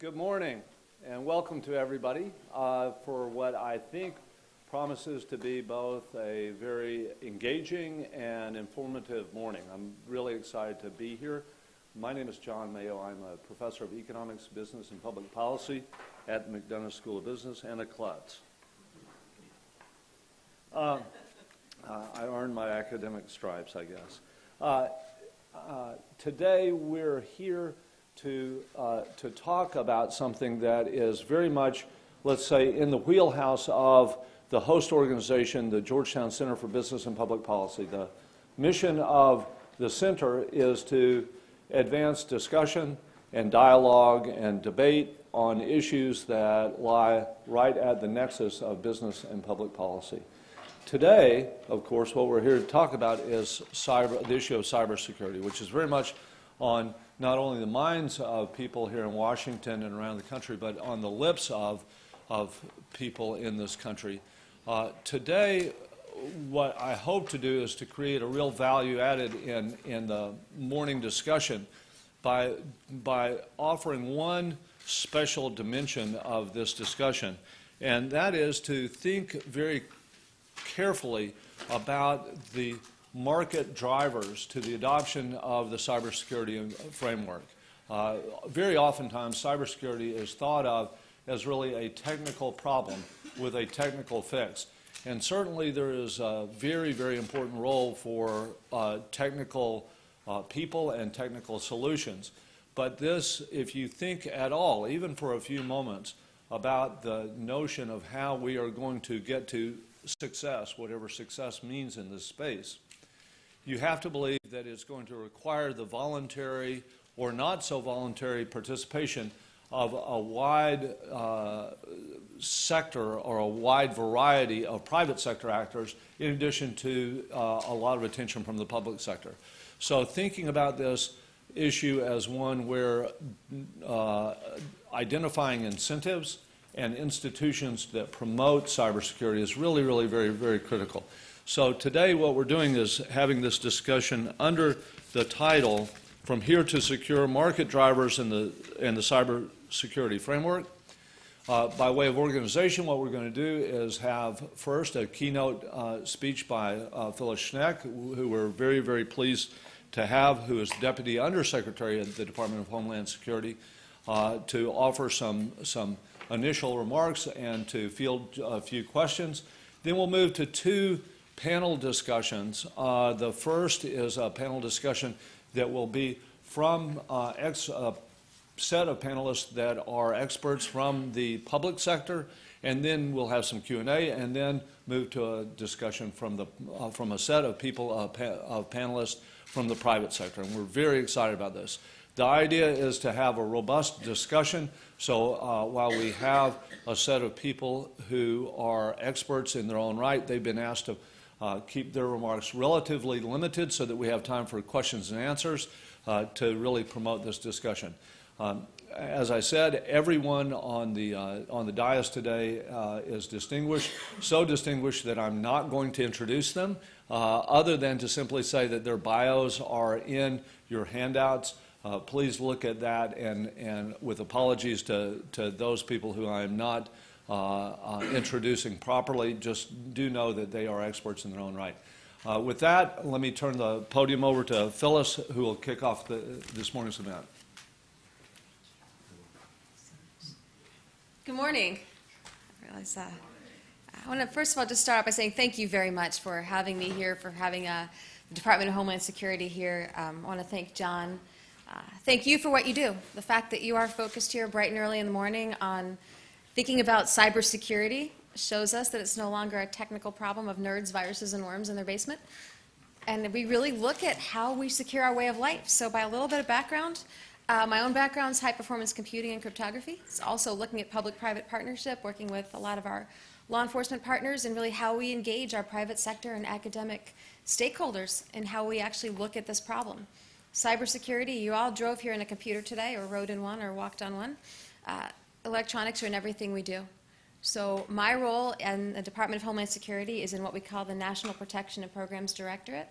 Good morning and welcome to everybody uh, for what I think promises to be both a very engaging and informative morning. I'm really excited to be here. My name is John Mayo. I'm a professor of economics, business, and public policy at McDonough School of Business and a Klutz. Uh, uh, I earned my academic stripes, I guess. Uh, uh today we're here to, uh, to talk about something that is very much, let's say, in the wheelhouse of the host organization, the Georgetown Center for Business and Public Policy. The mission of the center is to advance discussion and dialogue and debate on issues that lie right at the nexus of business and public policy. Today, of course, what we're here to talk about is cyber, the issue of cybersecurity, which is very much on not only the minds of people here in Washington and around the country, but on the lips of, of people in this country. Uh, today, what I hope to do is to create a real value added in, in the morning discussion by, by offering one special dimension of this discussion, and that is to think very carefully about the market drivers to the adoption of the cybersecurity framework. Uh, very oftentimes, cybersecurity is thought of as really a technical problem with a technical fix. And certainly there is a very, very important role for uh, technical uh, people and technical solutions. But this, if you think at all, even for a few moments, about the notion of how we are going to get to success, whatever success means in this space, you have to believe that it's going to require the voluntary or not so voluntary participation of a wide uh, sector or a wide variety of private sector actors in addition to uh, a lot of attention from the public sector. So thinking about this issue as one where uh, identifying incentives and institutions that promote cybersecurity is really, really very, very critical. So today what we're doing is having this discussion under the title From Here to Secure Market Drivers in the, in the Cybersecurity Framework. Uh, by way of organization, what we're going to do is have first a keynote uh, speech by uh, Phyllis Schneck, who we're very, very pleased to have, who is Deputy Undersecretary at the Department of Homeland Security, uh, to offer some, some initial remarks and to field a few questions. Then we'll move to two panel discussions. Uh, the first is a panel discussion that will be from uh, ex, a set of panelists that are experts from the public sector, and then we'll have some Q&A, and then move to a discussion from, the, uh, from a set of people, uh, pa of panelists from the private sector, and we're very excited about this. The idea is to have a robust discussion. So uh, while we have a set of people who are experts in their own right, they've been asked to uh, keep their remarks relatively limited so that we have time for questions and answers uh, to really promote this discussion. Um, as I said, everyone on the, uh, on the dais today uh, is distinguished, so distinguished that I'm not going to introduce them, uh, other than to simply say that their bios are in your handouts. Uh, please look at that, and, and with apologies to, to those people who I am not introducing properly. Just do know that they are experts in their own right. Uh, with that, let me turn the podium over to Phyllis, who will kick off the, this morning's event. Good morning. I realize uh, I want to first of all just start off by saying thank you very much for having me here, for having uh, the Department of Homeland Security here. Um, I want to thank John. Uh, thank you for what you do. The fact that you are focused here bright and early in the morning on Thinking about cybersecurity shows us that it's no longer a technical problem of nerds, viruses, and worms in their basement. And we really look at how we secure our way of life. So by a little bit of background, uh, my own background is high performance computing and cryptography. It's also looking at public-private partnership, working with a lot of our law enforcement partners and really how we engage our private sector and academic stakeholders and how we actually look at this problem. Cybersecurity, you all drove here in a computer today or rode in one or walked on one. Uh, electronics are in everything we do. So my role in the Department of Homeland Security is in what we call the National Protection and Programs Directorate.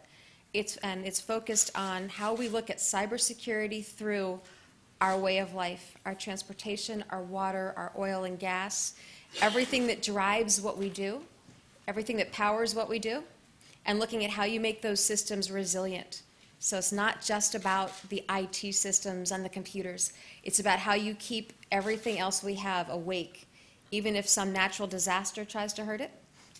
It's, and it's focused on how we look at cybersecurity through our way of life, our transportation, our water, our oil and gas, everything that drives what we do, everything that powers what we do, and looking at how you make those systems resilient. So it's not just about the IT systems and the computers. It's about how you keep everything else we have awake, even if some natural disaster tries to hurt it,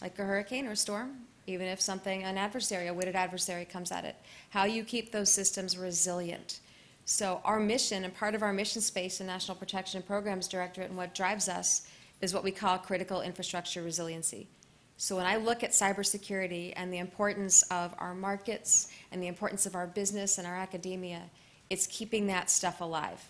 like a hurricane or a storm, even if something, an adversary, a witted adversary comes at it. How you keep those systems resilient. So our mission, and part of our mission space in National Protection and Programs Directorate and what drives us is what we call critical infrastructure resiliency. So when I look at cybersecurity and the importance of our markets and the importance of our business and our academia, it's keeping that stuff alive.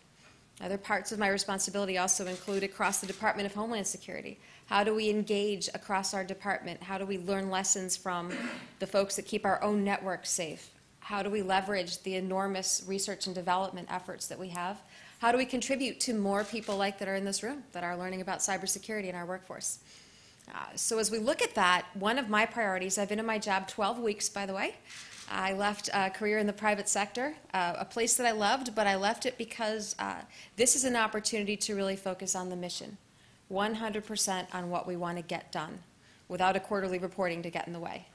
Other parts of my responsibility also include across the Department of Homeland Security. How do we engage across our department? How do we learn lessons from the folks that keep our own network safe? How do we leverage the enormous research and development efforts that we have? How do we contribute to more people like that are in this room that are learning about cybersecurity in our workforce? Uh, so as we look at that, one of my priorities, I've been in my job 12 weeks, by the way. I left a career in the private sector, uh, a place that I loved, but I left it because uh, this is an opportunity to really focus on the mission, 100% on what we want to get done, without a quarterly reporting to get in the way.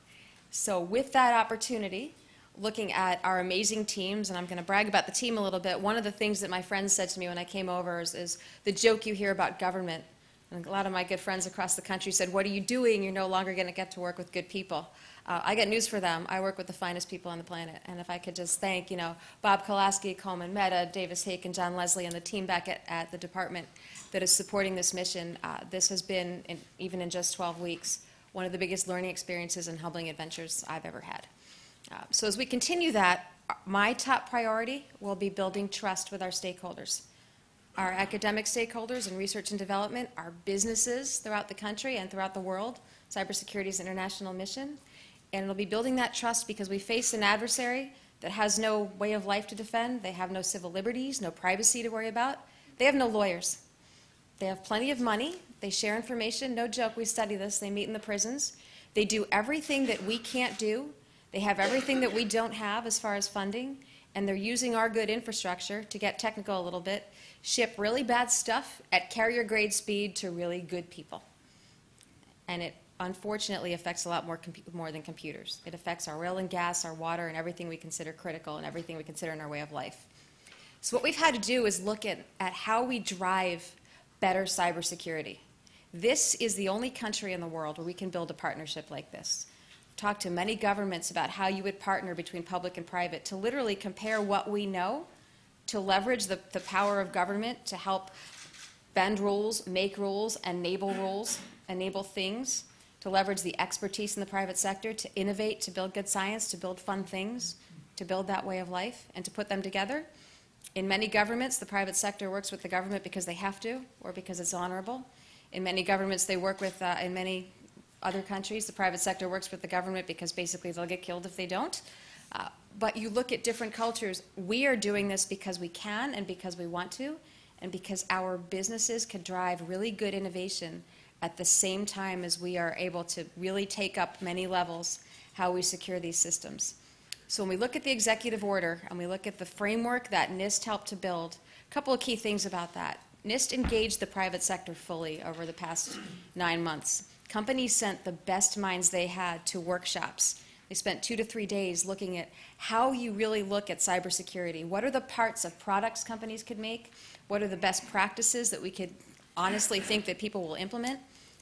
So with that opportunity, looking at our amazing teams, and I'm going to brag about the team a little bit, one of the things that my friends said to me when I came over is, is the joke you hear about government. And a lot of my good friends across the country said, What are you doing? You're no longer going to get to work with good people. Uh, I got news for them. I work with the finest people on the planet. And if I could just thank, you know, Bob Kolasky, Coleman Mehta, Davis Hake, and John Leslie, and the team back at, at the department that is supporting this mission, uh, this has been, in, even in just 12 weeks, one of the biggest learning experiences and humbling adventures I've ever had. Uh, so as we continue that, my top priority will be building trust with our stakeholders. Our academic stakeholders in research and development, our businesses throughout the country and throughout the world, cybersecurity is an international mission, and it'll be building that trust because we face an adversary that has no way of life to defend, they have no civil liberties, no privacy to worry about, they have no lawyers. They have plenty of money, they share information, no joke, we study this, they meet in the prisons, they do everything that we can't do. They have everything that we don't have as far as funding, and they're using our good infrastructure to get technical a little bit, ship really bad stuff at carrier grade speed to really good people. And it unfortunately affects a lot more, more than computers. It affects our oil and gas, our water, and everything we consider critical and everything we consider in our way of life. So what we've had to do is look at, at how we drive better cybersecurity. This is the only country in the world where we can build a partnership like this talked to many governments about how you would partner between public and private to literally compare what we know, to leverage the, the power of government to help bend rules, make rules, enable rules, enable things, to leverage the expertise in the private sector, to innovate, to build good science, to build fun things, to build that way of life, and to put them together. In many governments, the private sector works with the government because they have to or because it's honorable. In many governments, they work with, uh, in many other countries, the private sector works with the government because basically they'll get killed if they don't. But you look at different cultures, we are doing this because we can and because we want to, and because our businesses can drive really good innovation at the same time as we are able to really take up many levels how we secure these systems. So when we look at the executive order and we look at the framework that NIST helped to build, a couple of key things about that. NIST engaged the private sector fully over the past nine months. Companies sent the best minds they had to workshops. They spent two to three days looking at how you really look at cybersecurity. What are the parts of products companies could make? What are the best practices that we could honestly think that people will implement?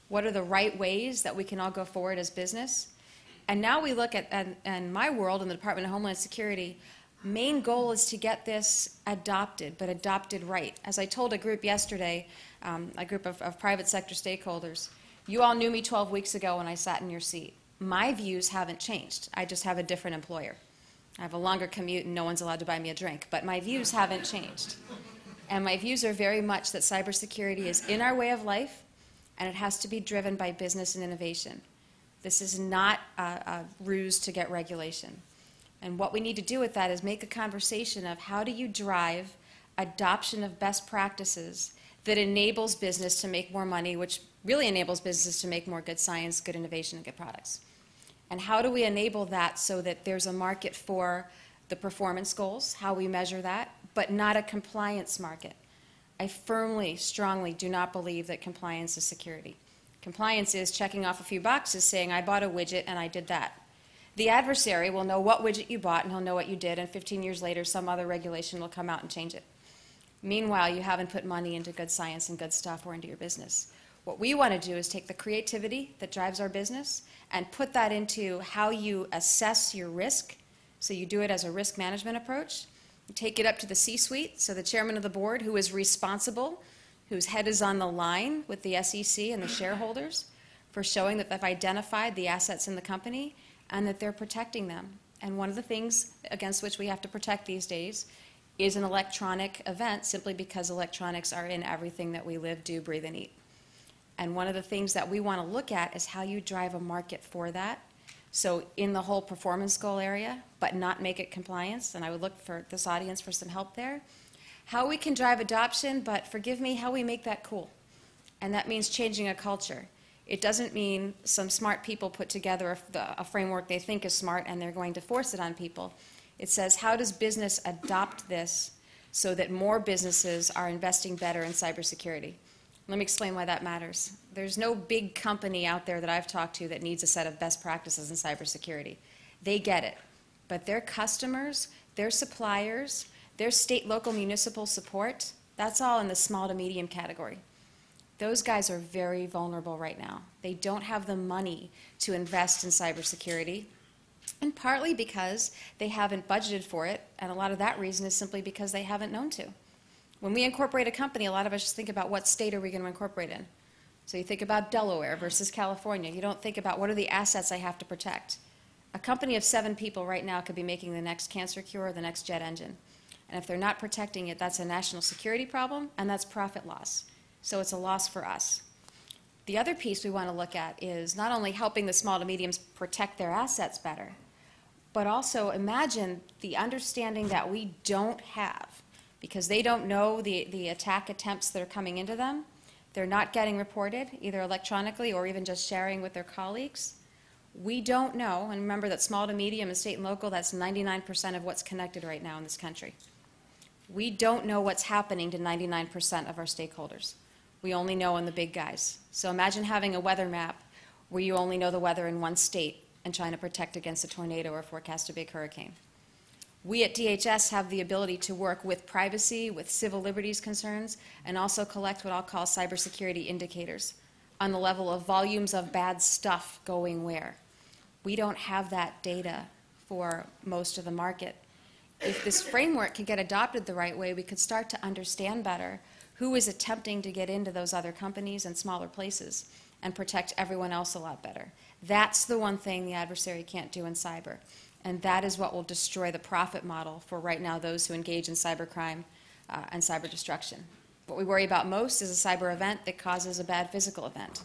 What are the right ways that we can all go forward as business? And now we look at, and, and my world in the Department of Homeland Security, main goal is to get this adopted, but adopted right. As I told a group yesterday, um, a group of, of private sector stakeholders, you all knew me 12 weeks ago when I sat in your seat. My views haven't changed. I just have a different employer. I have a longer commute and no one's allowed to buy me a drink, but my views haven't changed. And my views are very much that cybersecurity is in our way of life and it has to be driven by business and innovation. This is not a, a ruse to get regulation. And what we need to do with that is make a conversation of how do you drive adoption of best practices that enables business to make more money, which really enables businesses to make more good science, good innovation, and good products. And how do we enable that so that there's a market for the performance goals, how we measure that, but not a compliance market. I firmly, strongly do not believe that compliance is security. Compliance is checking off a few boxes saying, I bought a widget and I did that. The adversary will know what widget you bought and he'll know what you did, and 15 years later, some other regulation will come out and change it. Meanwhile, you haven't put money into good science and good stuff or into your business. What we want to do is take the creativity that drives our business and put that into how you assess your risk. So you do it as a risk management approach. You take it up to the C suite, so the chairman of the board, who is responsible, whose head is on the line with the SEC and the shareholders, for showing that they've identified the assets in the company and that they're protecting them. And one of the things against which we have to protect these days is an electronic event simply because electronics are in everything that we live, do, breathe, and eat. And one of the things that we want to look at is how you drive a market for that. So in the whole performance goal area, but not make it compliance, and I would look for this audience for some help there. How we can drive adoption, but forgive me, how we make that cool. And that means changing a culture. It doesn't mean some smart people put together a, a framework they think is smart and they're going to force it on people. It says, how does business adopt this so that more businesses are investing better in cybersecurity? Let me explain why that matters. There's no big company out there that I've talked to that needs a set of best practices in cybersecurity. They get it. But their customers, their suppliers, their state, local, municipal support, that's all in the small to medium category. Those guys are very vulnerable right now. They don't have the money to invest in cybersecurity, and partly because they haven't budgeted for it, and a lot of that reason is simply because they haven't known to. When we incorporate a company, a lot of us just think about what state are we going to incorporate in. So you think about Delaware versus California. You don't think about what are the assets I have to protect. A company of seven people right now could be making the next cancer cure or the next jet engine. And if they're not protecting it, that's a national security problem and that's profit loss. So it's a loss for us. The other piece we want to look at is not only helping the small to mediums protect their assets better, but also imagine the understanding that we don't have because they don't know the, the attack attempts that are coming into them. They're not getting reported, either electronically or even just sharing with their colleagues. We don't know, and remember that small to medium and state and local, that's 99% of what's connected right now in this country. We don't know what's happening to 99% of our stakeholders. We only know in the big guys. So imagine having a weather map where you only know the weather in one state and trying to protect against a tornado or forecast a big hurricane. We at DHS have the ability to work with privacy, with civil liberties concerns, and also collect what I'll call cybersecurity indicators on the level of volumes of bad stuff going where. We don't have that data for most of the market. If this framework could get adopted the right way, we could start to understand better who is attempting to get into those other companies and smaller places and protect everyone else a lot better. That's the one thing the adversary can't do in cyber. And that is what will destroy the profit model for right now those who engage in cybercrime uh, and cyber destruction. What we worry about most is a cyber event that causes a bad physical event.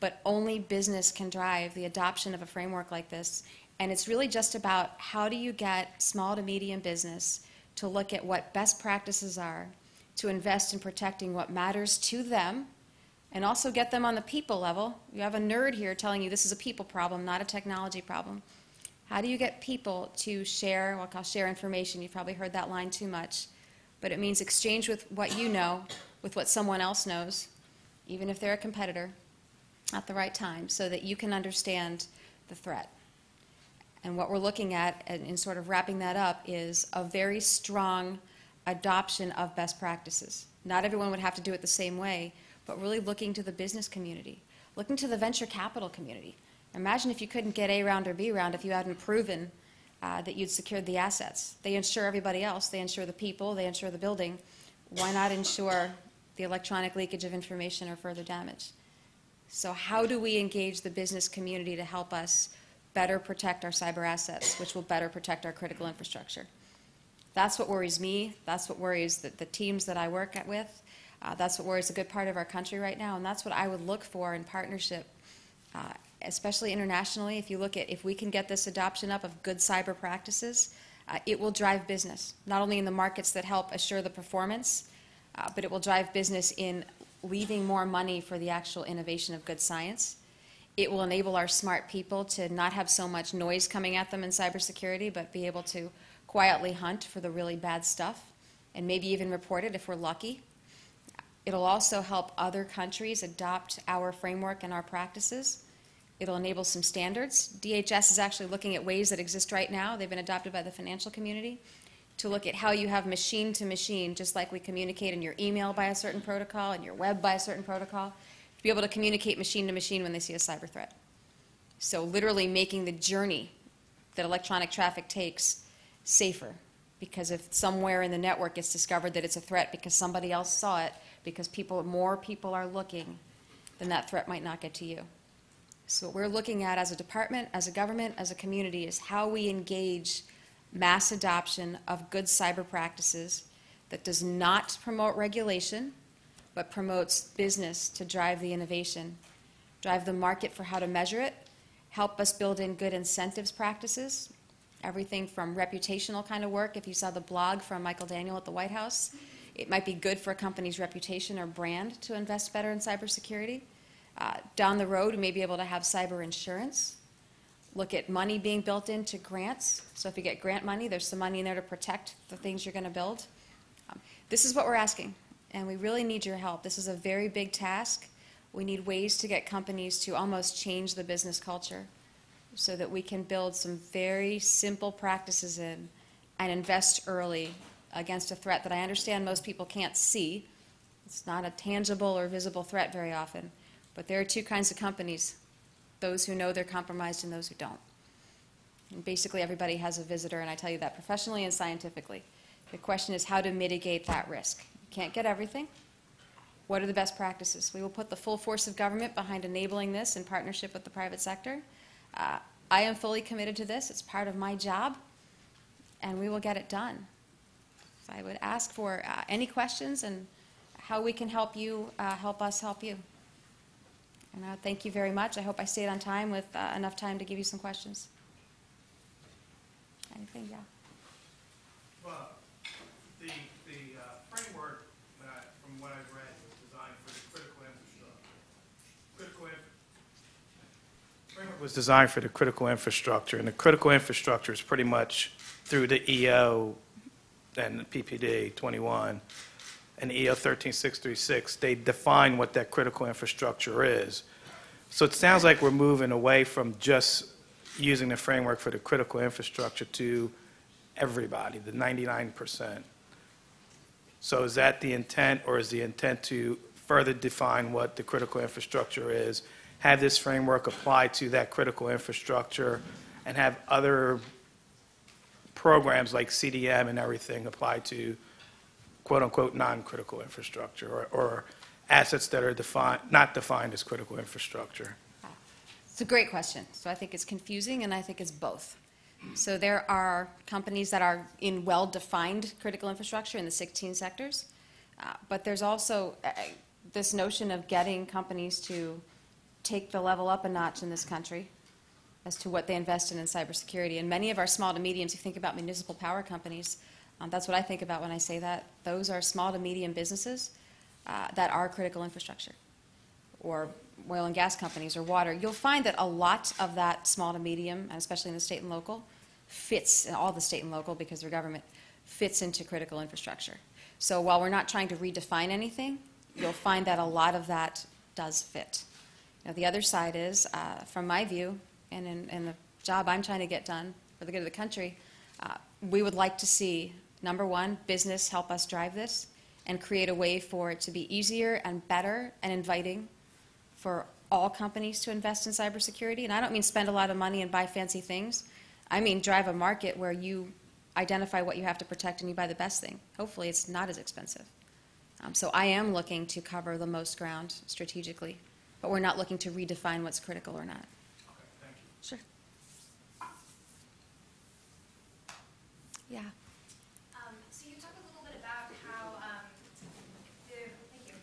But only business can drive the adoption of a framework like this. And it's really just about how do you get small to medium business to look at what best practices are, to invest in protecting what matters to them, and also get them on the people level. You have a nerd here telling you this is a people problem, not a technology problem. How do you get people to share, well, I'll share information, you've probably heard that line too much, but it means exchange with what you know with what someone else knows, even if they're a competitor, at the right time, so that you can understand the threat. And what we're looking at, in sort of wrapping that up, is a very strong adoption of best practices. Not everyone would have to do it the same way, but really looking to the business community, looking to the venture capital community. Imagine if you couldn't get A round or B round if you hadn't proven uh, that you'd secured the assets. They insure everybody else. They insure the people. They insure the building. Why not insure the electronic leakage of information or further damage? So how do we engage the business community to help us better protect our cyber assets, which will better protect our critical infrastructure? That's what worries me. That's what worries the, the teams that I work at with. Uh, that's what worries a good part of our country right now, and that's what I would look for in partnership uh, especially internationally, if you look at if we can get this adoption up of good cyber practices, uh, it will drive business, not only in the markets that help assure the performance, uh, but it will drive business in leaving more money for the actual innovation of good science. It will enable our smart people to not have so much noise coming at them in cybersecurity, but be able to quietly hunt for the really bad stuff and maybe even report it if we're lucky. It'll also help other countries adopt our framework and our practices. It'll enable some standards. DHS is actually looking at ways that exist right now, they've been adopted by the financial community, to look at how you have machine to machine, just like we communicate in your email by a certain protocol and your web by a certain protocol, to be able to communicate machine to machine when they see a cyber threat. So literally making the journey that electronic traffic takes safer. Because if somewhere in the network it's discovered that it's a threat because somebody else saw it, because people, more people are looking, then that threat might not get to you. So what we're looking at as a department, as a government, as a community is how we engage mass adoption of good cyber practices that does not promote regulation, but promotes business to drive the innovation, drive the market for how to measure it, help us build in good incentives practices, everything from reputational kind of work. If you saw the blog from Michael Daniel at the White House, it might be good for a company's reputation or brand to invest better in cybersecurity. Uh, down the road, we may be able to have cyber insurance. Look at money being built into grants. So if you get grant money, there's some money in there to protect the things you're going to build. Um, this is what we're asking, and we really need your help. This is a very big task. We need ways to get companies to almost change the business culture so that we can build some very simple practices in and invest early against a threat that I understand most people can't see. It's not a tangible or visible threat very often. But there are two kinds of companies those who know they're compromised and those who don't. And basically, everybody has a visitor, and I tell you that professionally and scientifically. The question is how to mitigate that risk. You can't get everything. What are the best practices? We will put the full force of government behind enabling this in partnership with the private sector. Uh, I am fully committed to this. It's part of my job, and we will get it done. So I would ask for uh, any questions and how we can help you, uh, help us help you. And uh, thank you very much. I hope I stayed on time with uh, enough time to give you some questions. Anything? Yeah. Well, the, uh, framework, from what I've read, was designed for the critical infrastructure. Critical was designed for the critical infrastructure, and the critical infrastructure is pretty much through the EO and PPD 21 and EO 13636. They define what that critical infrastructure is. So it sounds like we're moving away from just using the framework for the critical infrastructure to everybody, the 99%. So is that the intent, or is the intent to further define what the critical infrastructure is, have this framework apply to that critical infrastructure, and have other programs like CDM and everything apply to quote-unquote non-critical infrastructure, or- or assets that are defined, not defined as critical infrastructure? It's a great question. So I think it's confusing, and I think it's both. So there are companies that are in well-defined critical infrastructure in the 16 sectors, uh, but there's also uh, this notion of getting companies to take the level up a notch in this country as to what they invest in in cybersecurity. And many of our small to mediums, you think about municipal power companies, um, that's what I think about when I say that. Those are small to medium businesses uh, that are critical infrastructure or oil and gas companies or water, you'll find that a lot of that small to medium, and especially in the state and local, fits, all the state and local because they're government, fits into critical infrastructure. So while we're not trying to redefine anything, you'll find that a lot of that does fit. Now, the other side is, uh, from my view, and in, in the job I'm trying to get done for the good of the country, uh, we would like to see, number one, business help us drive this and create a way for it to be easier and better and inviting for all companies to invest in cybersecurity. And I don't mean spend a lot of money and buy fancy things. I mean drive a market where you identify what you have to protect and you buy the best thing. Hopefully, it's not as expensive. Um, so I am looking to cover the most ground strategically, but we're not looking to redefine what's critical or not. Okay, thank you. Sure. Yeah. Um, So you talked a little bit about how um, the, thank you,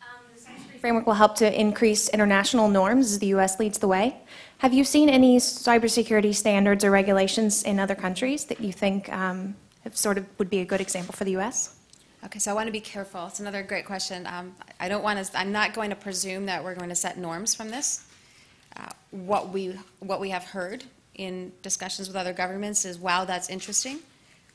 Um, the cybersecurity framework will help to increase international norms as the U.S. leads the way. Have you seen any cybersecurity standards or regulations in other countries that you think um, sort of would be a good example for the U.S.? Okay, so I want to be careful. It's another great question. Um, I don't want to, I'm not going to presume that we're going to set norms from this. Uh, What we, what we have heard in discussions with other governments is, wow, that's interesting.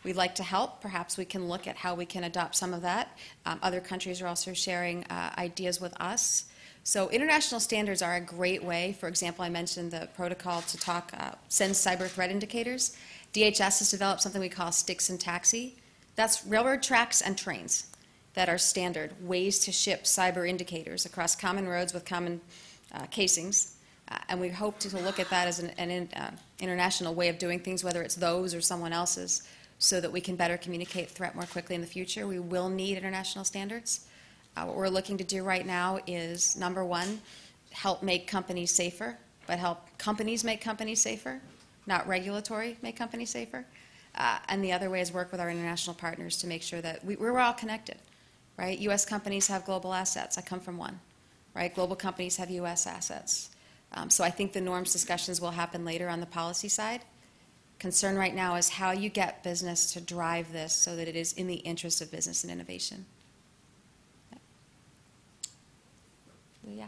We'd like to help. Perhaps we can look at how we can adopt some of that. Um, other countries are also sharing uh, ideas with us. So international standards are a great way. For example, I mentioned the protocol to talk, uh, send cyber threat indicators. DHS has developed something we call STIX and TAXII. That's railroad tracks and trains that are standard ways to ship cyber indicators across common roads with common uh, casings. Uh, and we hope to, to look at that as an, an in, uh, international way of doing things, whether it's those or someone else's, so that we can better communicate threat more quickly in the future. We will need international standards. Uh, what we're looking to do right now is number one, help make companies safer, but help companies make companies safer, not regulatory make companies safer. Uh, and the other way is work with our international partners to make sure that we, we're all connected, right? U.S. companies have global assets. I come from one, right? Global companies have U.S. assets. Um, so I think the norms discussions will happen later on the policy side. Concern right now is how you get business to drive this so that it is in the interest of business and innovation. Yeah.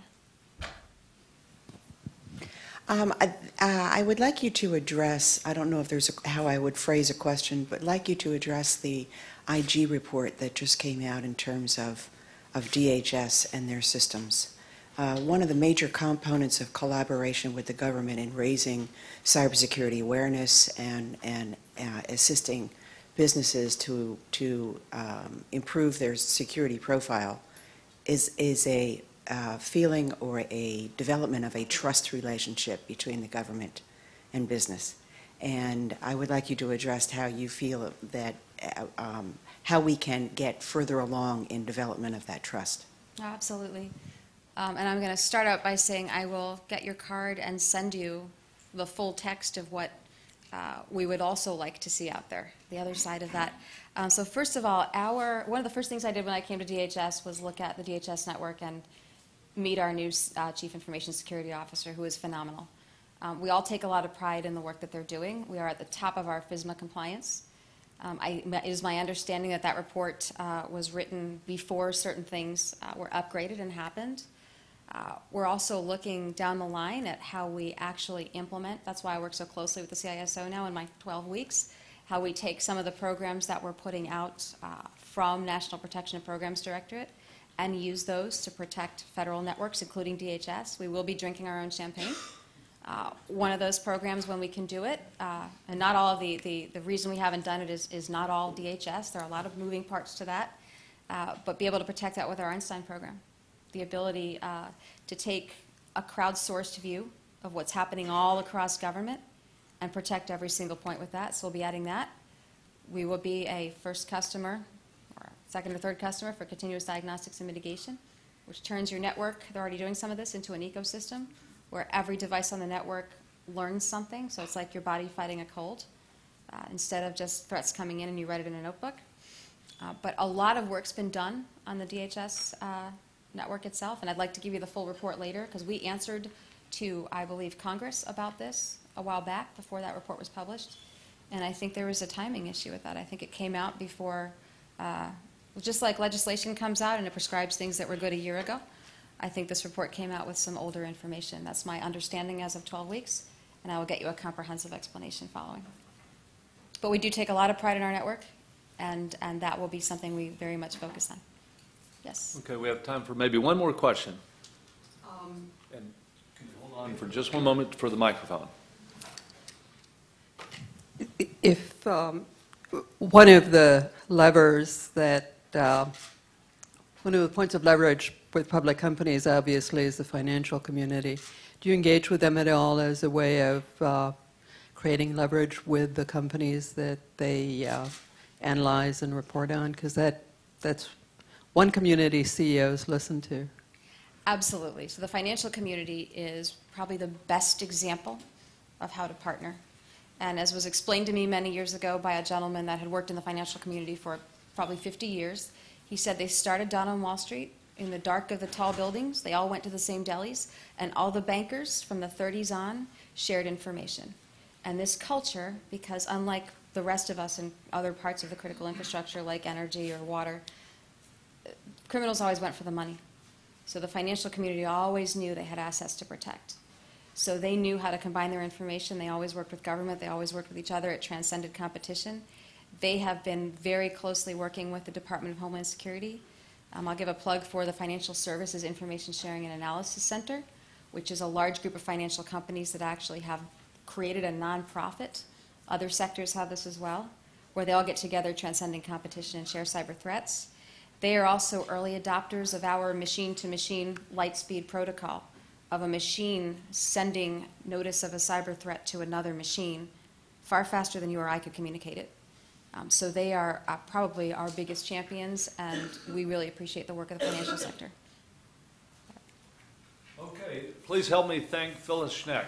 Um, I, uh, I would like you to address, I don't know if there's, a- how I would phrase a question, but like you to address the IG report that just came out in terms of, of DHS and their systems. Uh, One of the major components of collaboration with the government in raising cybersecurity awareness and, and uh, assisting businesses to, to um, improve their security profile is, is a uh, feeling or a development of a trust relationship between the government and business. And I would like you to address how you feel that, uh, um, how we can get further along in development of that trust. Absolutely. Um, and I'm going to start out by saying I will get your card and send you the full text of what uh, we would also like to see out there, the other side of that. Um, so first of all, our one of the first things I did when I came to DHS was look at the DHS network and meet our new uh, Chief Information Security Officer, who is phenomenal. Um, we all take a lot of pride in the work that they're doing. We are at the top of our FISMA compliance. Um, I, it is my understanding that that report uh, was written before certain things uh, were upgraded and happened. Uh, we're also looking down the line at how we actually implement. That's why I work so closely with the CISO now in my 12 weeks. How we take some of the programs that we're putting out uh, from National Protection and Programs Directorate and use those to protect federal networks, including DHS. We will be drinking our own champagne. Uh, one of those programs when we can do it, uh, and not all of the, the, the reason we haven't done it is, is not all DHS. There are a lot of moving parts to that, uh, but be able to protect that with our Einstein program. The ability uh, to take a crowdsourced view of what's happening all across government and protect every single point with that. So we'll be adding that. We will be a first customer or second or third customer for continuous diagnostics and mitigation, which turns your network, they're already doing some of this, into an ecosystem where every device on the network learns something. So it's like your body fighting a cold uh, instead of just threats coming in and you write it in a notebook. Uh, but a lot of work's been done on the DHS uh, network itself, and I'd like to give you the full report later because we answered to, I believe, Congress about this a while back before that report was published. And I think there was a timing issue with that. I think it came out before, uh, just like legislation comes out and it prescribes things that were good a year ago. I think this report came out with some older information. That's my understanding as of 12 weeks, and I will get you a comprehensive explanation following. But we do take a lot of pride in our network, and, and that will be something we very much focus on. Yes. Okay, we have time for maybe one more question. And can you hold on for just one moment for the microphone? If um, one of the levers that, uh, one of the points of leverage with public companies obviously is the financial community. Do you engage with them at all as a way of uh, creating leverage with the companies that they uh, analyze and report on? Because that, that's one community CEOs listen to. Absolutely. So the financial community is probably the best example of how to partner. And as was explained to me many years ago by a gentleman that had worked in the financial community for probably 50 years, he said they started down on Wall Street in the dark of the tall buildings. They all went to the same delis, and all the bankers from the 30s on shared information. And this culture, because unlike the rest of us in other parts of the critical infrastructure like energy or water, criminals always went for the money. So the financial community always knew they had assets to protect. So they knew how to combine their information. They always worked with government. They always worked with each other. It transcended competition. They have been very closely working with the Department of Homeland Security. Um, I'll give a plug for the Financial Services Information Sharing and Analysis Center, which is a large group of financial companies that actually have created a nonprofit. Other sectors have this as well, where they all get together, transcending competition, and share cyber threats. They are also early adopters of our machine-to-machine light-speed protocol, of a machine sending notice of a cyber threat to another machine far faster than you or I could communicate it. Um, so they are uh, probably our biggest champions, and we really appreciate the work of the financial sector. Okay, please help me thank Phyllis Schneck.